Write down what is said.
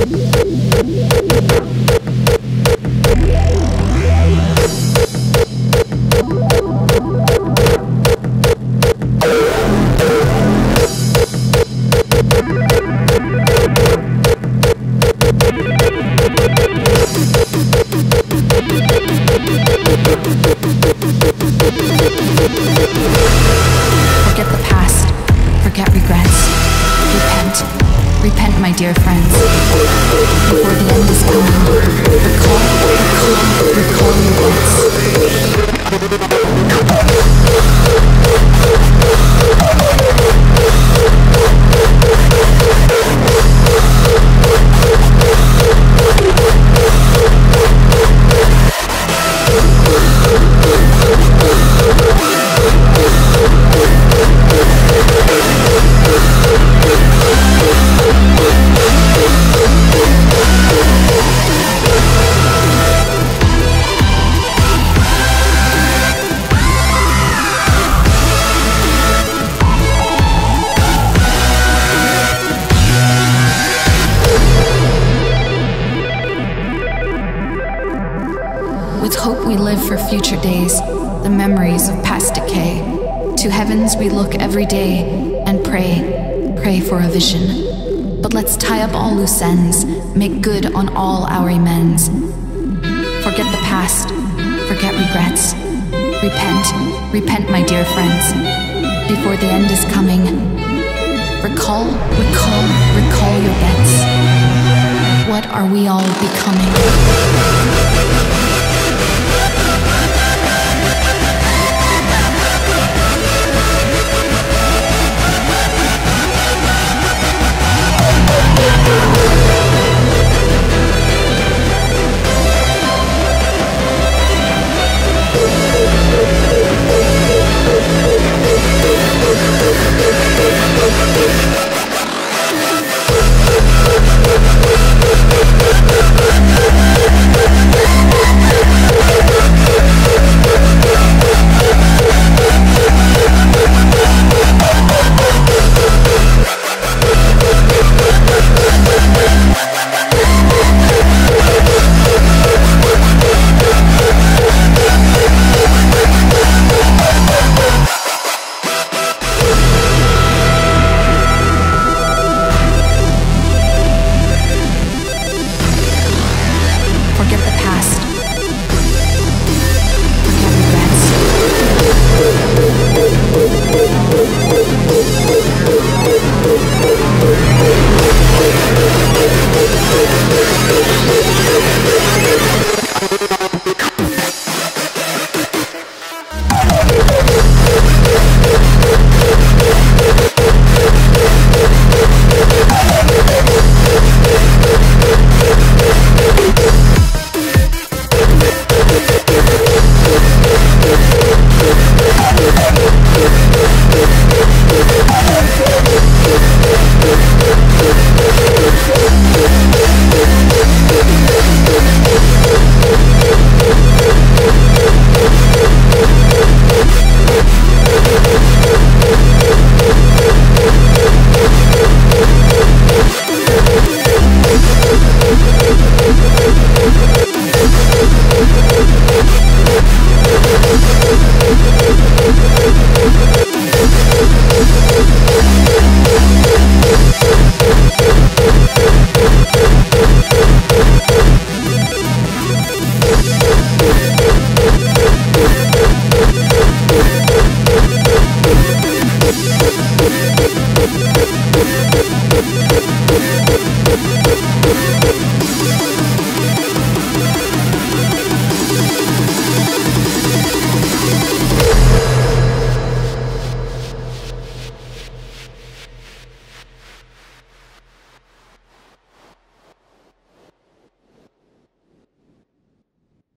Thank you. My dear friends. Before the end is. With hope we live for future days, the memories of past decay. To heavens we look every day and pray, pray for a vision. But let's tie up all loose ends, make good on all our amends. Forget the past, forget regrets. Repent, repent, my dear friends, before the end is coming. Recall, recall, recall your bets. What are we all becoming?